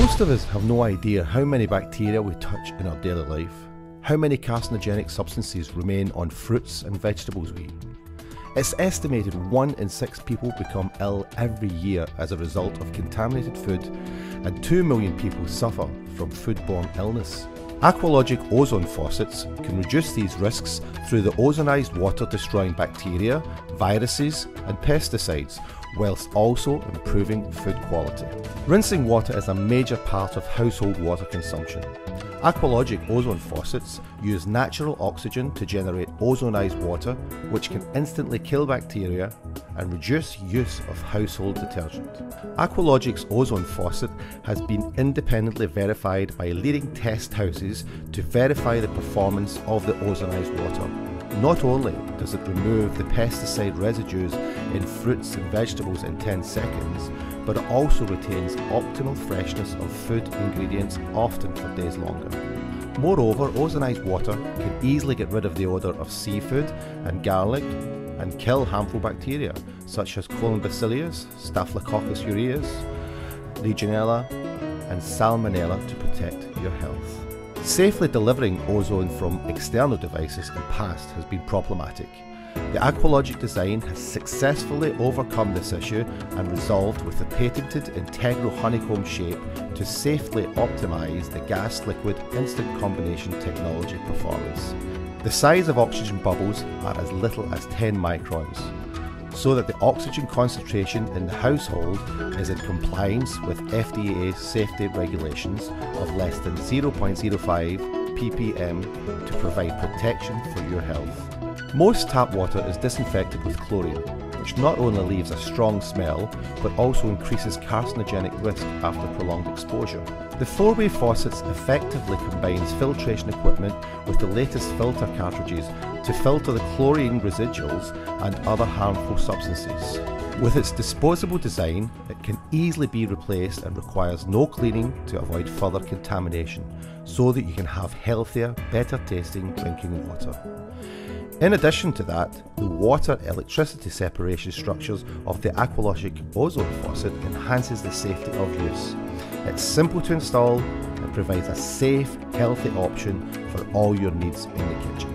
Most of us have no idea how many bacteria we touch in our daily life, how many carcinogenic substances remain on fruits and vegetables we eat. It's estimated one in six people become ill every year as a result of contaminated food, and 2 million people suffer from foodborne illness. Aqualogic ozone faucets can reduce these risks through the ozonized water destroying bacteria, viruses, and pesticides, whilst also improving food quality. Rinsing water is a major part of household water consumption. Aqualogic ozone faucets use natural oxygen to generate ozonized water, which can instantly kill bacteria and reduce use of household detergent. Aqualogic's ozone faucet has been independently verified by leading test houses to verify the performance of the ozonized water. Not only does it remove the pesticide residues in fruits and vegetables in 10 seconds, but it also retains optimal freshness of food ingredients often for days longer. Moreover, ozonized water can easily get rid of the odour of seafood and garlic and kill harmful bacteria such as Colibacillus, Staphylococcus aureus, Legionella, and Salmonella to protect your health. Safely delivering ozone from external devices in past has been problematic. The Aqualogic design has successfully overcome this issue and resolved with the patented integral honeycomb shape to safely optimise the gas liquid instant combination technology performance. The size of oxygen bubbles are as little as 10 microns, so that the oxygen concentration in the household is in compliance with FDA safety regulations of less than 0.05 ppm to provide protection for your health. Most tap water is disinfected with chlorine, which not only leaves a strong smell, but also increases carcinogenic risk after prolonged exposure. The four-way faucets effectively combines filtration equipment with the latest filter cartridges to filter the chlorine residuals and other harmful substances. With its disposable design, it can easily be replaced and requires no cleaning to avoid further contamination, so that you can have healthier, better tasting drinking water. In addition to that, the water electricity separation structures of the Aqualogic ozone faucet enhances the safety of use. It's simple to install and provides a safe, healthy option for all your needs in the kitchen.